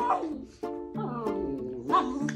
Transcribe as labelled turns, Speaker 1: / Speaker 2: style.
Speaker 1: Oh. Oh.